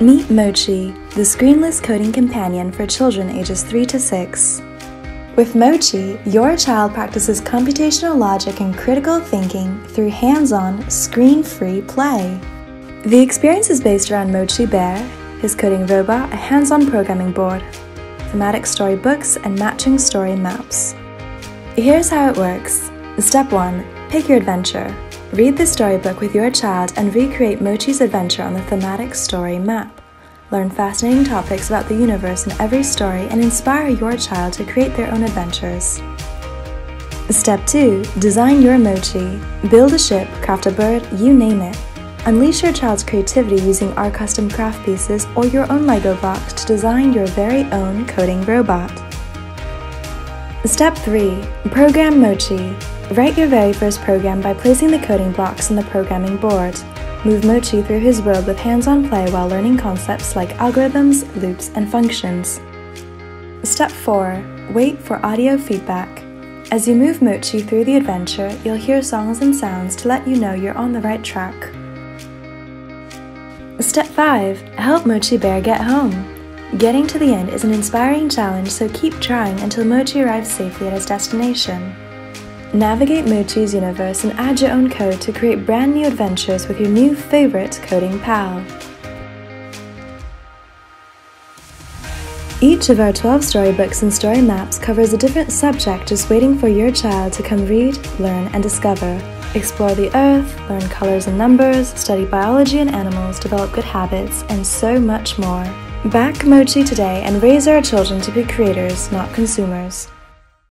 Meet Mochi, the screenless coding companion for children ages 3 to 6. With Mochi, your child practices computational logic and critical thinking through hands on, screen free play. The experience is based around Mochi Bear, his coding robot, a hands on programming board, thematic story books, and matching story maps. Here's how it works Step 1 Pick your adventure. Read the storybook with your child and recreate Mochi's adventure on the thematic story map. Learn fascinating topics about the universe in every story and inspire your child to create their own adventures. Step 2 Design your Mochi. Build a ship, craft a bird, you name it. Unleash your child's creativity using our custom craft pieces or your own Lego blocks to design your very own coding robot. Step 3 Program Mochi. Write your very first program by placing the coding blocks on the programming board. Move Mochi through his world with hands-on play while learning concepts like algorithms, loops, and functions. Step 4. Wait for audio feedback. As you move Mochi through the adventure, you'll hear songs and sounds to let you know you're on the right track. Step 5. Help Mochi Bear get home. Getting to the end is an inspiring challenge, so keep trying until Mochi arrives safely at his destination. Navigate Mochi's universe and add your own code to create brand new adventures with your new favorite coding pal. Each of our 12 storybooks and story maps covers a different subject just waiting for your child to come read, learn, and discover. Explore the earth, learn colors and numbers, study biology and animals, develop good habits, and so much more. Back Mochi today and raise our children to be creators, not consumers.